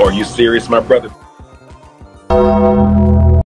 Are you serious, my brother?